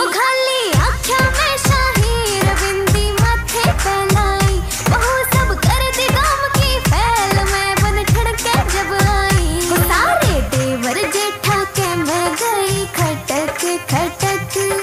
ओ खाली आख्या